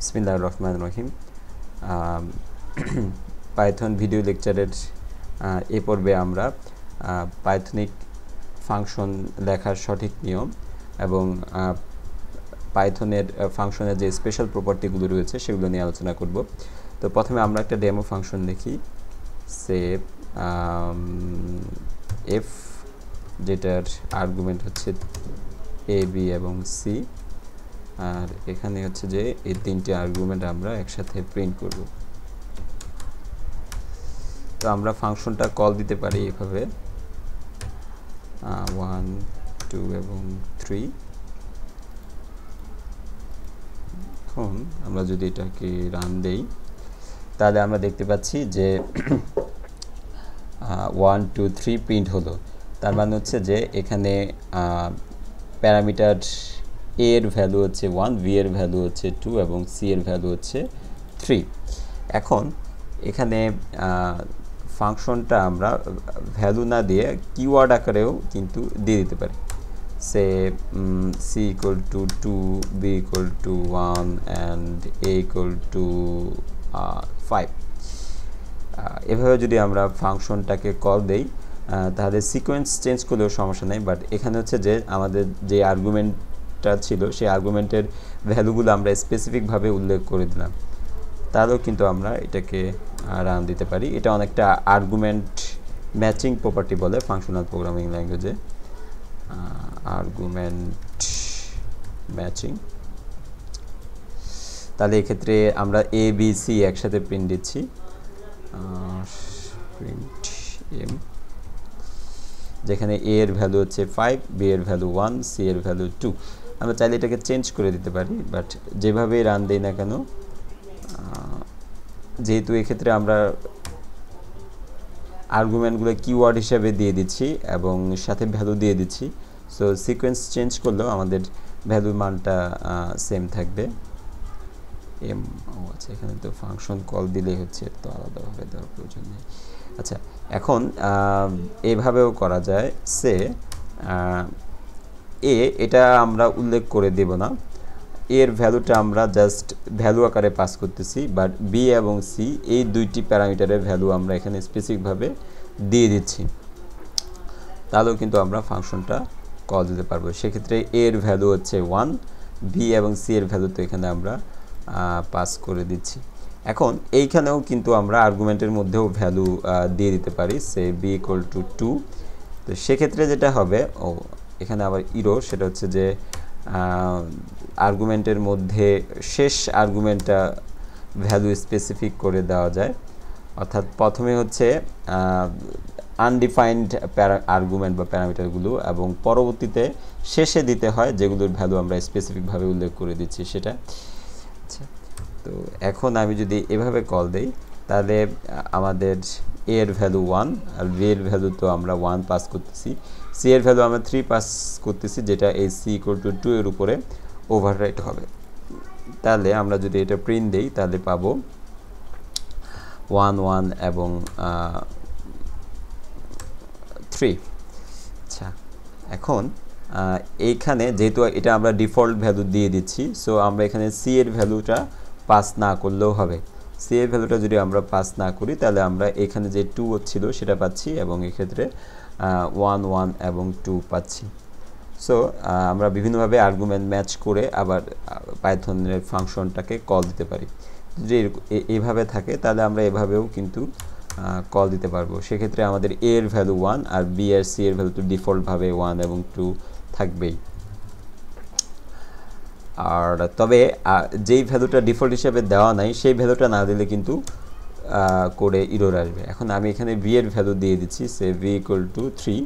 বিসমিল্লাহ রহমান রহিম। Python video লেকচারের এ পর্বে আমরা পাইথনিক ফাংশন লেখার সঠিক নিয়ম এবং পাইথনের ফাংশনের যে স্পেশাল প্রপার্টিগুলো রয়েছে সেগুলো নিয়ে আলোচনা করব। তো প্রথমে আমরা একটা ডেমো ফাংশন দেখি। সেভ এফ যেটার আর্গুমেন্ট হচ্ছে এ বি এবং সি আর এখানে হচ্ছে যে এই তিনটি আর্গুমেন্ট আমরা একসাথে প্রিন্ট করব। তো আমরা ফাংশনটা কল দিতে পারি এভাবে। ওয়ান টু এবং থ্রি এখন আমরা যদি এটাকে রান দেই, তাহলে আমরা দেখতে পাচ্ছি যে ওয়ান টু থ্রি প্রিন্ট হলো। তার মানে হচ্ছে যে এখানে প্যারামিটার এ এর ভ্যালু হচ্ছে ওয়ান বি এর ভ্যালু হচ্ছে টু এবং সি এর ভ্যালু হচ্ছে থ্রি এখন এখানে ফাংশনটা আমরা ভ্যালু না দিয়ে কিওয়ার্ড আকারেও কিন্তু দিয়ে দিতে পারি। Say C equal to two B equal to one and A equal to five এভাবে যদি আমরা ফাংশনটাকে কল দেই তাহলে সিকোয়েন্স চেঞ্জ করলেও সমস্যা নেই বাট এখানে হচ্ছে যে আমাদের যে আর্গুমেন্টটা ছিল, সেই আর্গুমেন্টের ভ্যালুগুলো আমরা স্পেসিফিকভাবে উল্লেখ করে দিলাম। তাহলেও কিন্তু আমরা এটাকে রান দিতে পারি। এটা অনেকটা আর্গুমেন্ট ম্যাচিং প্রপার্টি বলে ফাংশনাল প্রোগ্রামিং ল্যাঙ্গুয়েজে আর্গুমেন্ট ম্যাচিং তাহলে এক্ষেত্রে আমরা এ বি সি একসাথে প্রিন্ট দিচ্ছি। প্রিন্ট এম যেখানে এ এর ভ্যালু হচ্ছে ফাইভ বি এর ভ্যালু ওয়ান সি এর ভ্যালু টু আমরা চাইলে এটাকে চেঞ্জ করে দিতে পারি বাট যেভাবে রান দেই না কেন যেহেতু এক্ষেত্রে আমরা আর্গুমেন্টগুলো কিওয়ার্ড হিসাবে দিয়ে দিচ্ছি এবং সাথে ভ্যালু দিয়ে দিচ্ছি সো সিকোয়েন্স চেঞ্জ করলেও আমাদের ভ্যালু মানটা সেম থাকবে। এম ও আচ্ছা এখানে তো ফাংশন কল দিলেই হচ্ছে তো আলাদাভাবে দেওয়ার প্রয়োজন নেই। আচ্ছা এখন এভাবেও করা যায়, সে এ এটা আমরা উল্লেখ করে দেব না। এর ভ্যালুটা আমরা জাস্ট ভ্যালু আকারে পাস করতেছি বাট বি এবং সি এই দুইটি প্যারামিটারের ভ্যালু আমরা এখানে স্পেসিফিকভাবে দিয়ে দিচ্ছি। তাহলেও কিন্তু আমরা ফাংশনটা কল দিতে পারব। সেক্ষেত্রে এর ভ্যালু হচ্ছে ওয়ান বি এবং সি এর ভ্যালু তো এখানে আমরা পাস করে দিচ্ছি। এখন এইখানেও কিন্তু আমরা আর্গুমেন্টের মধ্যেও ভ্যালু দিয়ে দিতে পারি say B equal to two তো সেক্ষেত্রে যেটা হবে, ও এখানে আবার ইরো, সেটা হচ্ছে যে আর্গুমেন্টের মধ্যে শেষ আর্গুমেন্টটা ভ্যালু স্পেসিফিক করে দেওয়া যায়। অর্থাৎ প্রথমে হচ্ছে আনডিফাইন্ড প্যারা আর্গুমেন্ট বা প্যারামিটারগুলো এবং পরবর্তীতে শেষে দিতে হয় যেগুলোর ভ্যালু আমরা স্পেসিফিকভাবে উল্লেখ করে দিচ্ছি সেটা। আচ্ছা তো এখন আমি যদি এভাবে কল দেই, তাহলে আমাদের এর ভ্যালু ওয়ান আর বি এর ভ্যালু তো আমরা ওয়ান পাস করতেছি। সি এর ভ্যালু আমরা থ্রি পাস করতেছি, যেটা এই সি ইকুয়াল টু টু এর উপরে ওভাররাইট হবে। তাহলে আমরা যদি এটা প্রিন্ট দিই, তাহলে পাবো ওয়ান ওয়ান এবং থ্রি আচ্ছা এখন এইখানে যেহেতু এটা আমরা ডিফল্ট ভ্যালু দিয়ে দিচ্ছি সো আমরা এখানে সি এর ভ্যালুটা পাস না করলেও হবে। সি এর ভ্যালুটা যদি আমরা পাস না করি, তাহলে আমরা এখানে যে টু ছিল, সেটা পাচ্ছি এবং এক্ষেত্রে ওয়ান ওয়ান এবং টু পাচ্ছি। সো আমরা বিভিন্নভাবে আর্গুমেন্ট ম্যাচ করে আবার পাইথনের ফাংশনটাকে কল দিতে পারি। যদি এইভাবে থাকে, তাহলে আমরা এভাবেও কিন্তু কল দিতে পারব। সেক্ষেত্রে আমাদের এর ভ্যালু ওয়ান আর বি আর সি এর ভ্যালু তো ডিফল্টভাবে ওয়ান এবং টু থাকবেই। আর তবে যেই ভ্যালুটা ডিফল্ট হিসেবে দেওয়া নাই, সেই ভ্যালুটা না দিলে কিন্তু করে ইরোর আসবে। এখন আমি এখানে বি এর ভ্যালু দিয়ে দিচ্ছি, say V equal to three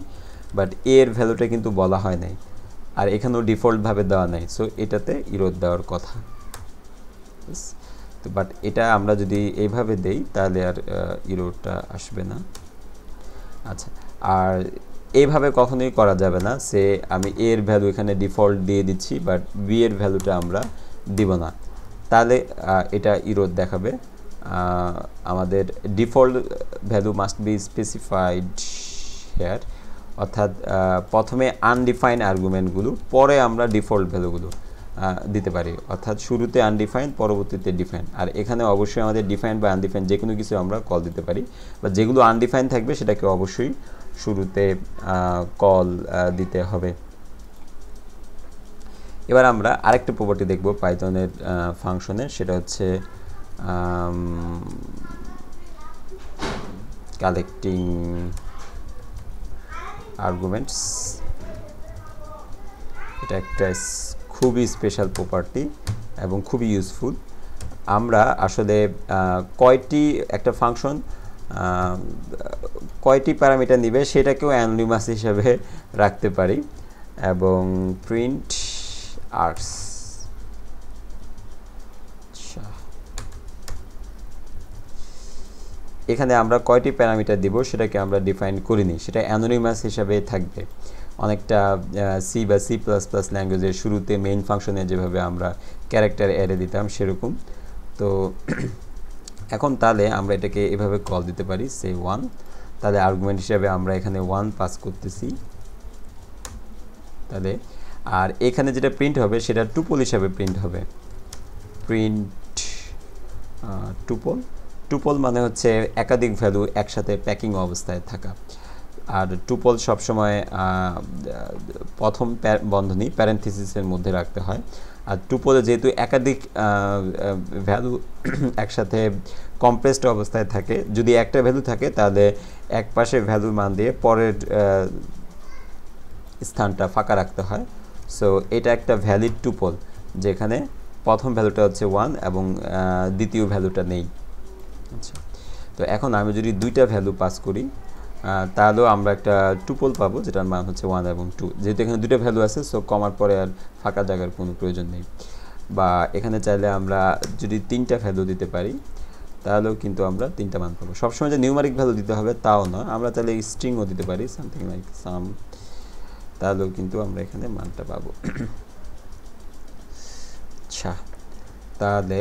but A এর ভ্যালুটা কিন্তু বলা হয় নাই, আর এখানেও ডিফল্টভাবে দেওয়া নাই সো এটাতে ইরোর দেওয়ার কথা। তো বাট এটা আমরা যদি এইভাবে দেই, তাহলে আর ইরোরটা আসবে না। আচ্ছা আর এইভাবে কখনোই করা যাবে না, সে আমি এ এর ভ্যালু এখানে ডিফল্ট দিয়ে দিচ্ছি বাট বি এর ভ্যালুটা আমরা দিব না। তাহলে এটা ইরোর দেখাবে। আমাদের default value must be specified here অর্থাৎ প্রথমে আনডিফাইন আর্গুমেন্টগুলো পরে আমরা ডিফল্ট ভ্যালুগুলো দিতে পারি। অর্থাৎ শুরুতে আনডিফাইন পরবর্তীতে ডিফাইন আর এখানে অবশ্যই আমাদের ডিফাইন বা আনডিফাইন যে কোনো কিছু আমরা কল দিতে পারি। বা যেগুলো আনডিফাইন থাকবে, সেটাকে অবশ্যই শুরুতে কল দিতে হবে। এবার আমরা আরেকটা প্রপার্টি দেখব পাইথনের ফাংশনের সেটা হচ্ছে কালেক্টিং আর্গুমেন্টস এটা একটা খুবই স্পেশাল প্রপার্টি এবং খুবই ইউজফুল আমরা আসলে কয়টি একটা ফাংশন কয়টি প্যারামিটার নিবে সেটাকেও অ্যানোনিমাস হিসেবে রাখতে পারি এবং প্রিন্ট আর্টস এখানে আমরা কয়টি প্যারামিটার দিব সেটাকে আমরা ডিফাইন করিনি, সেটা অ্যানোনিমাস হিসাবে থাকবে। অনেকটা সি বা সি প্লাস প্লাস ল্যাঙ্গুয়েজের শুরুতে মেইন ফাংশনে যেভাবে আমরা ক্যারেক্টার অ্যারে দিতাম সেরকম। তো এখন তাহলে আমরা এটাকে এভাবে কল দিতে পারি সে ওয়ান তাহলে আর্গুমেন্ট হিসাবে আমরা এখানে ওয়ান পাস করতেছি। তাহলে, আর এখানে যেটা প্রিন্ট হবে সেটা টুপল হিসাবে প্রিন্ট হবে। প্রিন্ট টুপল টুপল মানে হচ্ছে একাধিক ভ্যালু একসাথে প্যাকিং অবস্থায় থাকা। আর টুপল সবসময় প্রথম বন্ধনী প্যারেন্থিসিসের মধ্যে রাখতে হয়। আর টুপলে যেহেতু একাধিক ভ্যালু একসাথে কম্প্রেসড অবস্থায় থাকে, যদি একটা ভ্যালু থাকে তাহলে এক পাশে ভ্যালু মান দিয়ে পরের স্থানটা ফাঁকা রাখতে হয়। সো এটা একটা ভ্যালিড টুপল, যেখানে প্রথম ভ্যালুটা হচ্ছে ওয়ান এবং দ্বিতীয় ভ্যালুটা নেই। আচ্ছা। তো এখন আমি যদি দুইটা ভ্যালু পাস করি তাহলেও আমরা একটা টুপল পাবো, যেটার মান হচ্ছে ওয়ান এবং টু যেহেতু এখানে দুটো ভ্যালু আছে সো কমার পরে আর ফাঁকা জায়গার কোনো প্রয়োজন নেই। বা এখানে চাইলে আমরা যদি তিনটা ভ্যালু দিতে পারি, তাহলেও কিন্তু আমরা তিনটা মান পাবো। সবসময় যে নিউমারিক ভ্যালু দিতে হবে, তাও নয়। আমরা তাহলে স্ট্রিংও দিতে পারি সামথিং লাইক সাম তাহলেও কিন্তু আমরা এখানে মানটা পাবো। আচ্ছা। তাহলে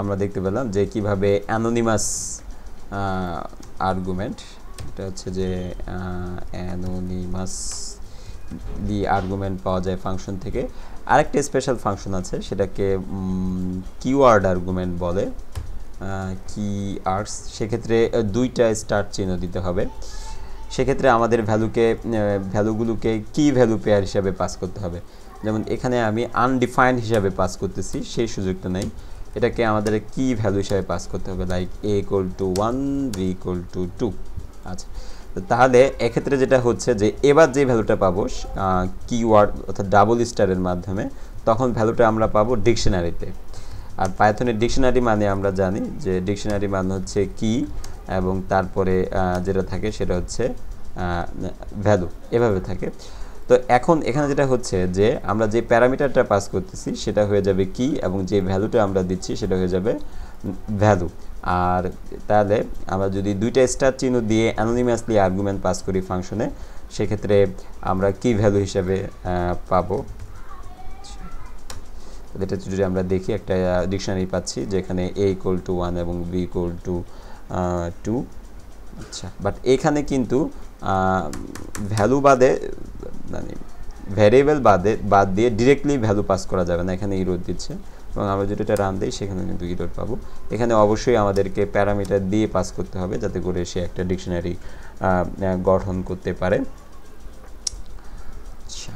আমরা দেখতে পেলাম যে কীভাবে অ্যানোনিমাস আর্গুমেন্ট এটা হচ্ছে যে অ্যানোনিমাস দি আর্গুমেন্ট পাওয়া যায় ফাংশন থেকে। আরেকটা স্পেশাল ফাংশন আছে, সেটাকে কিওয়ার্ড আর্গুমেন্ট বলে। কি আর্টস সেক্ষেত্রে দুইটা স্টার্ট চিহ্ন দিতে হবে। সেক্ষেত্রে আমাদের ভ্যালুকে ভ্যালুগুলোকে কি ভ্যালু পেয়ার হিসাবে পাস করতে হবে। যেমন এখানে আমি আনডিফাইন্ড হিসাবে পাস করতেছি, সেই সুযোগটা নেই। এটাকে আমাদের কি ভ্যালু হিসাবে পাস করতে হবে like A equal to one B equal to two আচ্ছা তাহলে এক্ষেত্রে যেটা হচ্ছে যে এবার যে ভ্যালুটা পাবো কিওয়ার্ড অর্থাৎ ডাবল স্টারের মাধ্যমে, তখন ভ্যালুটা আমরা পাবো ডিকশনারিতে আর পাইথনের ডিকশনারি মানে আমরা জানি যে ডিকশনারি মানে হচ্ছে কি এবং তারপরে যেটা থাকে সেটা হচ্ছে ভ্যালু এভাবে থাকে। তো এখন এখানে যেটা হচ্ছে যে আমরা যে প্যারামিটারটা পাস করতেছি, সেটা হয়ে যাবে কি এবং যে ভ্যালুটা আমরা দিচ্ছি, সেটা হয়ে যাবে ভ্যালু আর তাহলে আমরা যদি দুইটা স্টার চিহ্ন দিয়ে অ্যানোনিমাসলি আর্গুমেন্ট পাস করি ফাংশনে সেক্ষেত্রে আমরা কি ভ্যালু হিসাবে পাবো? এটা যদি আমরা দেখি, একটা ডিকশনারি পাচ্ছি, যেখানে এ ইকুয়াল টু ওয়ান এবং বি ইকুয়াল টু টু আচ্ছা বাট এখানে কিন্তু ভ্যালু বাদে মানে ভ্যারিয়েবল বাদে, বাদ দিয়ে ডিরেক্টলি ভ্যালু পাস করা যাবে না। এখানে ইরোড দিচ্ছে। এবং আমরা যদি এটা রান দিই, সেখানে কিন্তু ইরোড পাবো। এখানে অবশ্যই আমাদেরকে প্যারামিটার দিয়ে পাস করতে হবে, যাতে করে সে একটা ডিকশনারি গঠন করতে পারে। আচ্ছা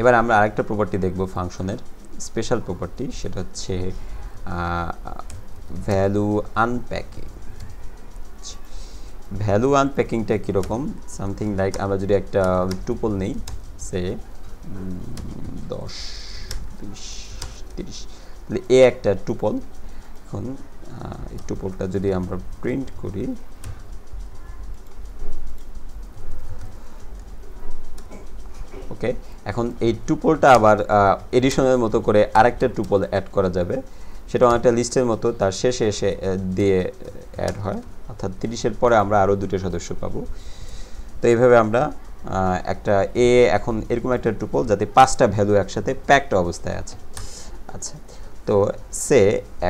এবার আমরা আরেকটা প্রপার্টি দেখব ফাংশনের স্পেশাল প্রপার্টি সেটা হচ্ছে ভ্যালু আনপ্যাকিং ভ্যালু আনপ্যাকিংটা কীরকম? সামথিং লাইক আমরা যদি একটা টুপল নেই সে দশ, বিশ, তিরিশ, তাহলে এ একটা টুপল এখন এই টুপলটা যদি আমরা প্রিন্ট করি ওকে এখন এই টুপলটা আবার এডিশনের মতো করে আরেকটা টুপল অ্যাড করা যাবে। সেটা অনেকটা লিস্টের মতো, তার শেষে এসে দিয়ে অ্যাড হয়। অর্থাৎ তিরিশের পরে আমরা আরও দুটো সদস্য পাবো। তো এইভাবে আমরা একটা এ এখন এরকম একটা টুপল যাতে পাঁচটা ভ্যালু একসাথে প্যাকড অবস্থায় আছে। আচ্ছা তো সে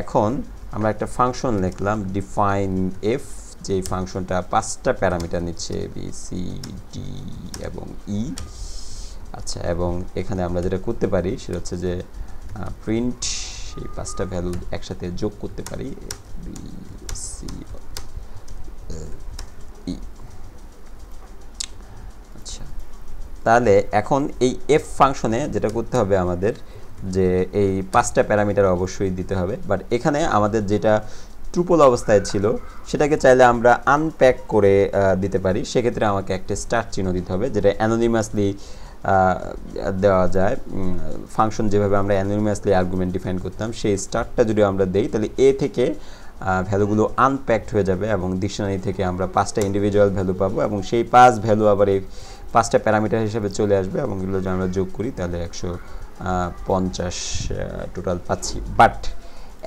এখন আমরা একটা ফাংশন লিখলাম ডিফাইন এফ যে ফাংশনটা পাঁচটা প্যারামিটার নিচ্ছে বি সি ডি এবং ই আচ্ছা এবং এখানে আমরা যেটা করতে পারি সেটা হচ্ছে যে প্রিন্ট সেই পাঁচটা ভ্যালু একসাথে যোগ করতে পারি বি সি ই আচ্ছা তাহলে এখন এই এফ ফাংশনে যেটা করতে হবে আমাদের, যে এই পাঁচটা প্যারামিটার অবশ্যই দিতে হবে। বাট এখানে আমাদের যেটা ট্রুপল অবস্থায় ছিল, সেটাকে চাইলে আমরা আনপ্যাক করে দিতে পারি। সেক্ষেত্রে আমাকে একটা স্টার চিহ্ন দিতে হবে, যেটা অ্যানোনিমাসলি দেওয়া যায়। ফাংশন যেভাবে আমরা অ্যানোনিমাসলি আর্গুমেন্ট ডিফাইন করতাম, সেই স্টারটা যদি আমরা দেই, তাহলে এ থেকে ভ্যালুগুলো আনপ্যাকড হয়ে যাবে এবং ডিকশনারি থেকে আমরা পাঁচটা ইন্ডিভিজুয়াল ভ্যালু পাবো এবং সেই পাঁচ ভ্যালু আবার এই পাঁচটা প্যারামিটার হিসেবে চলে আসবে এবং এগুলো যদি আমরা যোগ করি, তাহলে একশো পঞ্চাশ টোটাল পাচ্ছি। বাট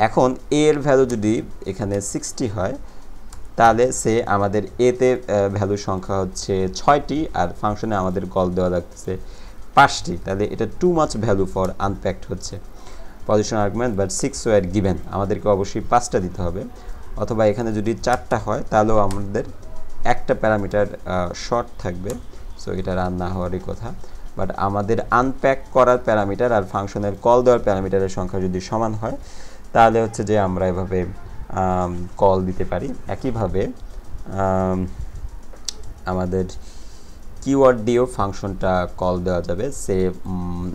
এখন এর ভ্যালু যদি এখানে সিক্সটি হয়, তাহলে সে আমাদের এতে ভ্যালু সংখ্যা হচ্ছে ছয়টি আর ফাংশনে আমাদের কল দেওয়া লাগছে পাঁচটি। তাহলে এটা too much value for unpacked হচ্ছে। Position argument but six were given আমাদেরকে অবশ্যই পাঁচটা দিতে হবে। অথবা এখানে যদি চারটা হয়, তাহলেও আমাদের একটা প্যারামিটার শর্ট থাকবে। সো এটা রান না হওয়ারই কথা। বাট আমাদের আনপ্যাক করার প্যারামিটার আর ফাংশনের কল দেওয়ার প্যারামিটারের সংখ্যা যদি সমান হয়, তাহলে হচ্ছে যে আমরা এভাবে কল দিতে পারি। একইভাবে আমাদের কিওয়ার্ড দিয়েও ফাংশনটা কল দেওয়া যাবে। সে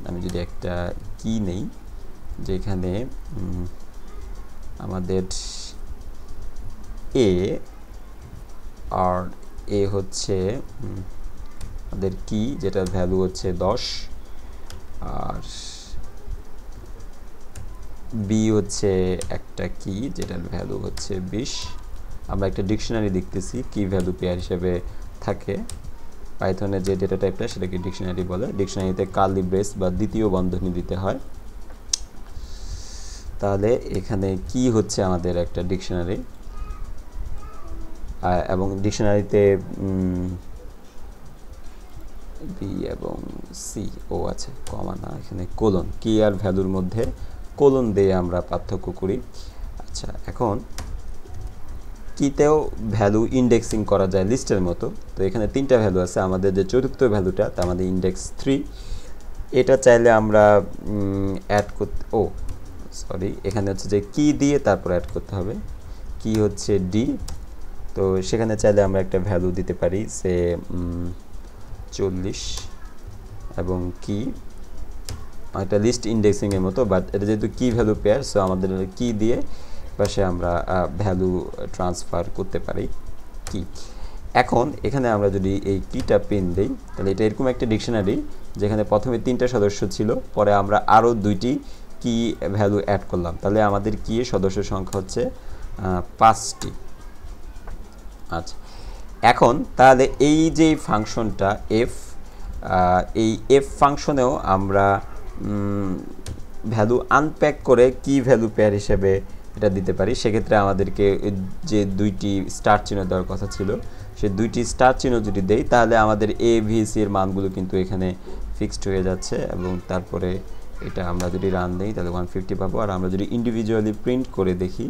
আমি যদি একটা কি নেই, যেখানে আমাদের এ আর এ হচ্ছে আমাদের কি, যেটার ভ্যালু হচ্ছে দশ, আর বি হচ্ছে একটা কি, যেটার ভ্যালু হচ্ছে বিশ। আমরা একটা ডিকশনারি দেখতেছি, কি ভ্যালু পেয়ার হিসেবে থাকে। পাইথনের যে ডেটা টাইপটা সেটাকে ডিকশনারি বলে। ডিকশনারিতে কার্লি ব্রেস বা দ্বিতীয় বন্ধনী দিতে হয়। তাহলে এখানে কি হচ্ছে আমাদের একটা ডিকশনারি এবং ডিকশনারিতে বি এবং সি ও আছে, কমা না, এখানে কোলন, কি আর ভ্যালুর মধ্যে কোলন দিয়ে আমরা পার্থক্য করি। আচ্ছা এখন কিতেও ভ্যালু ইন্ডেক্সিং করা যায় লিস্টের মতো। তো এখানে তিনটা ভ্যালু আছে, আমাদের যে চতুর্থ ভ্যালুটা তা আমাদের ইন্ডেক্স থ্রি এটা চাইলে আমরা অ্যাড করতে, ও সরি এখানে হচ্ছে যে কি দিয়ে তারপর অ্যাড করতে হবে। কি হচ্ছে ডি তো সেখানে চাইলে আমরা একটা ভ্যালু দিতে পারি, সে চল্লিশ এবং কি? একটা লিস্ট ইন্ডেক্সিংয়ের মতো বাট এটা যেহেতু কি ভ্যালু পেয়ার সো আমাদের কি দিয়ে পাশে আমরা ভ্যালু ট্রান্সফার করতে পারি কি এখন এখানে আমরা যদি এই কিটা পেন দিই, তাহলে এটা এরকম একটা ডিকশনারি যেখানে প্রথমে তিনটা সদস্য ছিল, পরে আমরা আরও দুইটি কি ভ্যালু অ্যাড করলাম। তাহলে আমাদের কি সদস্য সংখ্যা হচ্ছে পাঁচটি। আচ্ছা। এখন তাহলে এই যে ফাংশনটা এফ এই এফ ফাংশনেও আমরা ভ্যালু আনপ্যাক করে কি ভ্যালু পেয়ার হিসেবে এটা দিতে পারি, সেক্ষেত্রে আমাদেরকে যে দুইটি স্টার চিহ্ন দেওয়ার কথা ছিল, সে দুইটি স্টার চিহ্ন যদি দেই, তাহলে আমাদের এ এর মানগুলো কিন্তু এখানে ফিক্সড হয়ে যাচ্ছে এবং তারপরে এটা আমরা যদি রান দিই, তাহলে ওয়ান ফিফটি পাবো। আর আমরা যদি ইন্ডিভিজুয়ালি প্রিন্ট করে দেখি,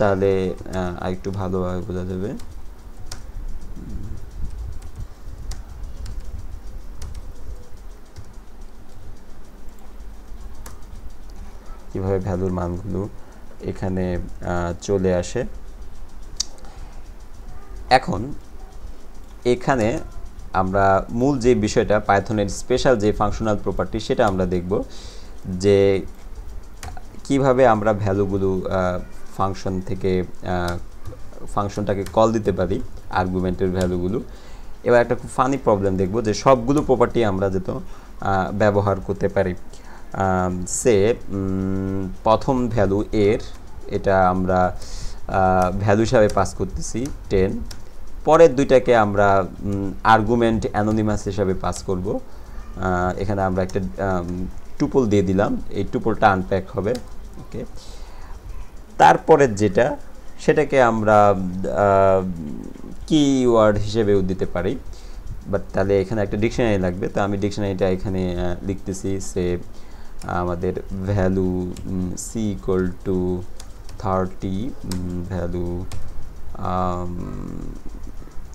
তাহলে আরেকটু ভালোভাবে বোঝা যাবে। কীভাবে ভ্যালুর মানগুলো এখানে চলে আসে। এখন এখানে আমরা মূল যে বিষয়টা, পাইথনের স্পেশাল যে ফাংশনাল প্রপার্টি সেটা আমরা দেখব যে কীভাবে আমরা ভ্যালুগুলো ফাংশন থেকে ফাংশনটাকে কল দিতে পারি আর্গুমেন্টের ভ্যালুগুলো। এবার একটা খুব ফানি প্রবলেম দেখব যে সবগুলো প্রপার্টি আমরা যেত ব্যবহার করতে পারি। সে প্রথম ভ্যালু এর, এটা আমরা ভ্যালু হিসাবে পাস করতেছি টেন পরের দুইটাকে আমরা আর্গুমেন্ট অ্যানোনিমাস হিসাবে পাস করব। এখানে আমরা একটা টুপল দিয়ে দিলাম। এই টুপলটা আনপ্যাক হবে ওকে তারপরের যেটা, সেটাকে আমরা কি ওয়ার্ড হিসেবেও দিতে পারি। বাট তাহলে এখানে একটা ডিকশনারি লাগবে। তো আমি ডিকশনারিটা এখানে লিখতেছি সে আমাদের value C equal to thirty value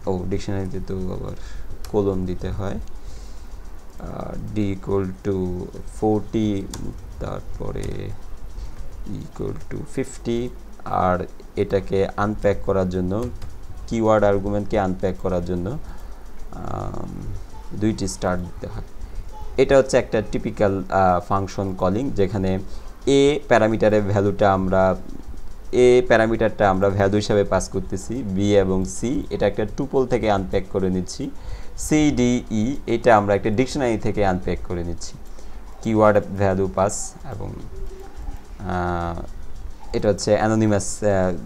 ও ডিকশনারিতে তো আবার কোলন দিতে হয়। ডি ইকুয়াল টু ফোরটি তারপরে ইকুয়াল টু ফিফটি আর এটাকে আনপ্যাক করার জন্য কিওয়ার্ড আর্গুমেন্টকে আনপ্যাক করার জন্য দুইটি স্টার্ট দিতে হয়। এটা হচ্ছে একটা টিপিক্যাল ফাংশন কলিং যেখানে এ প্যারামিটারের ভ্যালুটা আমরা এ প্যারামিটারটা আমরা ভ্যালু হিসাবে পাস করতেছি বি এবং সি এটা একটা টুপল থেকে আনপ্যাক করে নিচ্ছি। সি ডি ই এটা আমরা একটা ডিকশনারি থেকে আনপ্যাক করে নিচ্ছি। কিওয়ার্ড ভ্যালু পাস এবং এটা হচ্ছে অ্যানোনিমাস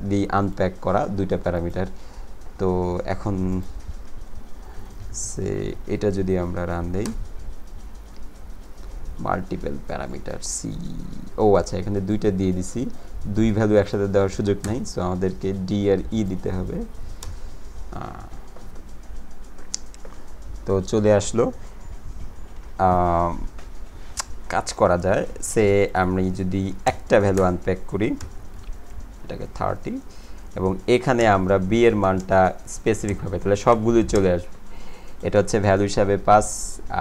দি আনপ্যাক করা দুইটা প্যারামিটার। তো এখন, সে, এটা যদি আমরা রান দেই। মাল্টিপল প্যারামিটার সি ও আচ্ছা এখানে দুইটা দিয়ে দিছি। দুই ভ্যালু একসাথে দেওয়ার সুযোগ নাই সো আমাদেরকে ডি আর ই দিতে হবে। তো চলে আসলো। কাজ করা যায়। সে আমি যদি একটা ভ্যালু আনপ্যাক করি, এটাকে থার্টি এবং এখানে আমরা বি এর মানটা স্পেসিফিকভাবে তাহলে সবগুলোই চলে আসবে। এটা হচ্ছে ভ্যালু হিসাবে পাস,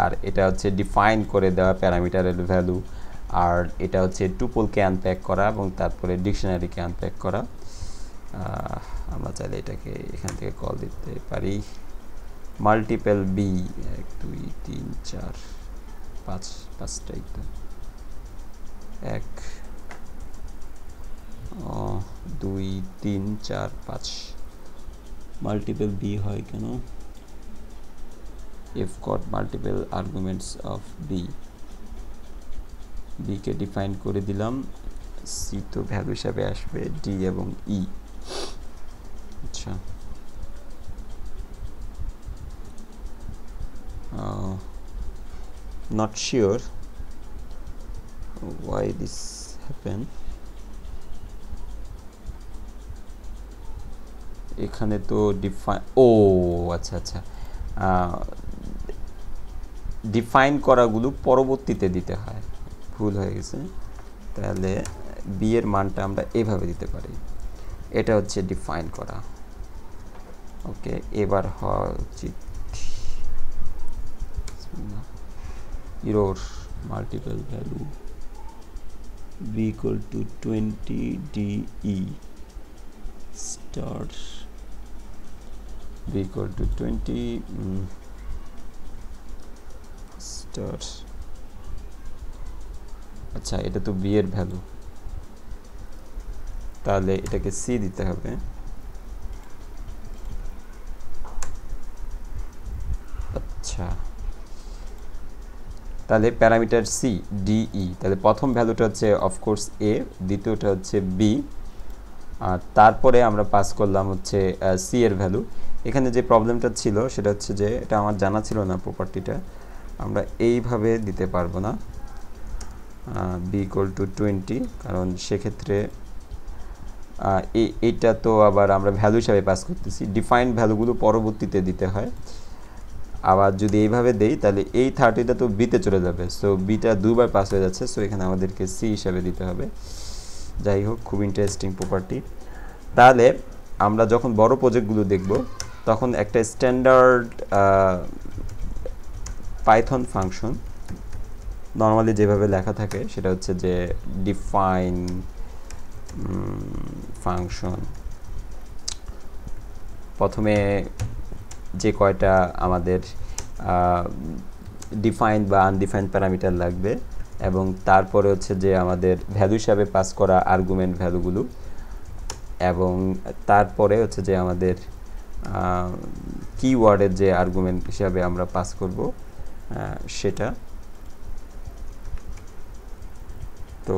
আর এটা হচ্ছে ডিফাইন করে দেওয়া প্যারামিটারের ভ্যালু আর এটা হচ্ছে টুপলকে আনপ্যাক করা এবং তারপরে ডিকশনারিকে আনপ্যাক করা। আমরা চাইলে এটাকে এখান থেকে কল দিতে পারি। মাল্টিপল বি এক, দুই, তিন, চার, পাঁচ পাঁচটাই তো এক দুই, তিন, চার, পাঁচ। মাল্টিপেল বি হয় কেন? If got multiple arguments of b b কে ডিফাইন করে দিলাম সি তো ভ্যালু হিসাবে আসবে ডি এবং ই আচ্ছা not sure why this happened এখানে তো ডিফাইন ও আচ্ছা আচ্ছা ডিফাইন করাগুলো পরবর্তীতে দিতে হয়। ভুল হয়ে গেছে। তাহলে বি এর মানটা আমরা এভাবে দিতে পারি। এটা হচ্ছে ডিফাইন করা। ওকে এবার হওয়া উচিত error multiple value B equal to twenty D star B equal to twenty star আচ্ছা এটা তো বি এর ভ্যালু। তাহলে এটাকে সি দিতে হবে। আচ্ছা। তাহলে প্যারামিটার সি ডিই তাহলে প্রথম ভ্যালুটা হচ্ছে অফকোর্স এ দ্বিতীয়টা হচ্ছে বি আর তারপরে আমরা পাস করলাম হচ্ছে সি এর ভ্যালু। এখানে যে প্রবলেমটা ছিল, সেটা হচ্ছে যে, এটা আমার জানা ছিল না প্রপার্টিটা আমরা এইভাবে দিতে পারব না বি ইকুয়াল টু টোয়েন্টি কারণ সেক্ষেত্রে এইটা তো আবার আমরা ভ্যালু হিসাবে পাস করতেছি। ডিফাইন্ড ভ্যালুগুলো পরবর্তীতে দিতে হয়। আবার যদি এইভাবে দেই, তাহলে এই থার্টিটা তো বিতে চলে যাবে। সো বিটা দুবার পাস হয়ে যাচ্ছে সো এখানে আমাদেরকে সি হিসাবে দিতে হবে। যাই হোক, খুব ইন্টারেস্টিং প্রপার্টি তাহলে আমরা যখন বড় প্রজেক্টগুলো দেখব, তখন একটা স্ট্যান্ডার্ড পাইথন ফাংশন নর্মালি যেভাবে লেখা থাকে, সেটা হচ্ছে যে ডিফাইন ফাংশন প্রথমে যে কয়টা আমাদের ডিফাইন বা আনডিফাইন্ড প্যারামিটার লাগবে, এবং তারপরে হচ্ছে যে আমাদের ভ্যালু হিসাবে পাস করা আর্গুমেন্ট ভ্যালুগুলো এবং তারপরে হচ্ছে যে আমাদের কিওয়ার্ডের যে আর্গুমেন্ট হিসাবে আমরা পাস করব সেটা। তো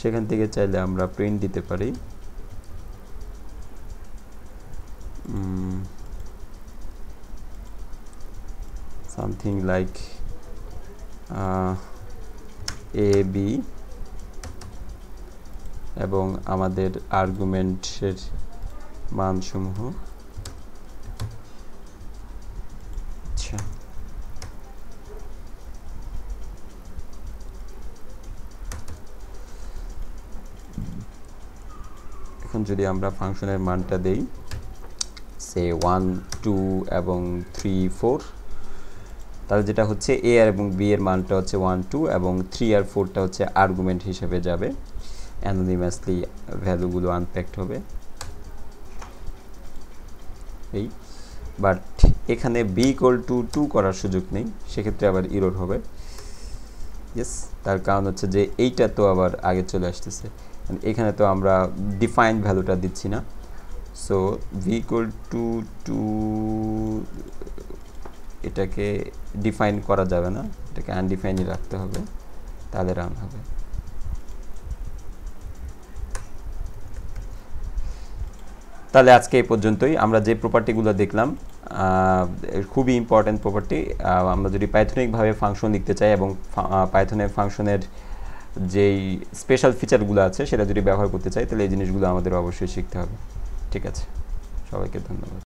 সেখান থেকে চাইলে আমরা প্রিন্ট দিতে পারি। সামথিং লাইক এ বি এবং আমাদের আর্গুমেন্টের মানসমূহ। আচ্ছা। এখন যদি আমরা ফাংশনের মানটা দেই সে ওয়ান টু এবং থ্রি ফোর তাহলে যেটা হচ্ছে এ আর এবং বি এর মানটা হচ্ছে ওয়ান টু এবং থ্রি আর ফোরটা হচ্ছে আর্গুমেন্ট হিসেবে যাবে। অ্যানোনিমাসলি ভ্যালুগুলো আনপ্যাক্ট হবে। এই বাট এখানে বি ইকুয়াল টু টু করার সুযোগ নেই, সেক্ষেত্রে আবার ইরোর হবে। ইয়েস তার কারণ হচ্ছে যে এইটা তো আবার আগে চলে আসতেছে। এখানে তো আমরা ডিফাইন্ড ভ্যালুটা দিচ্ছি না। So V equal to two এটাকে ডিফাইন করা যাবে না। এটাকে আনডিফাইনই রাখতে হবে। তাহলে রান হবে। তাহলে আজকে এই পর্যন্তই। আমরা যে প্রপার্টিগুলো দেখলাম খুবই ইম্পর্ট্যান্ট প্রপার্টি আমরা যদি পাইথনিকভাবে ফাংশন লিখতে চাই এবং পাইথনের ফাংশনের যেই স্পেশাল ফিচারগুলো আছে, সেটা যদি ব্যবহার করতে চাই, তাহলে এই জিনিসগুলো আমাদের অবশ্যই শিখতে হবে। ঠিক আছে। সবাইকে ধন্যবাদ।